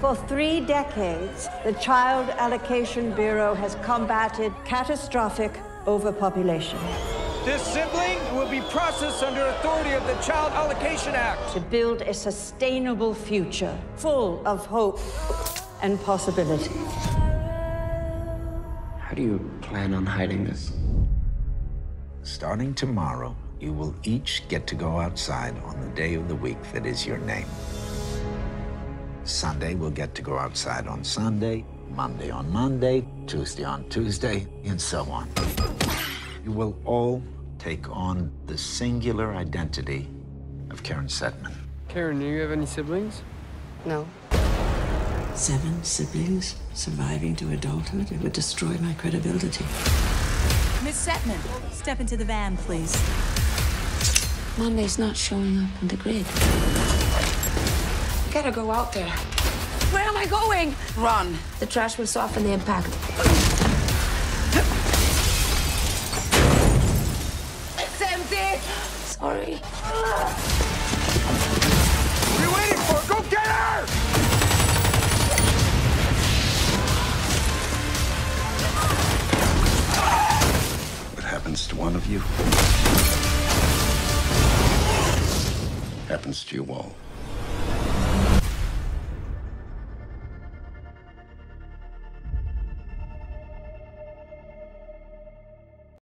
For three decades, the Child Allocation Bureau has combated catastrophic overpopulation. This sibling will be processed under authority of the Child Allocation Act. To build a sustainable future full of hope and possibility. How do you plan on hiding this? Starting tomorrow, you will each get to go outside on the day of the week that is your name. Sunday, we'll get to go outside on Sunday, Monday on Monday, Tuesday on Tuesday, and so on. You will all take on the singular identity of Karen Settman. Karen, do you have any siblings? No. Seven siblings surviving to adulthood. It would destroy my credibility. Miss Settman, step into the van, please. Monday's not showing up on the grid. I gotta go out there. Where am I going? Run. The trash will soften the impact. It's empty. Sorry. What are you waiting for? Go get her! What happens to one of you happens to you all.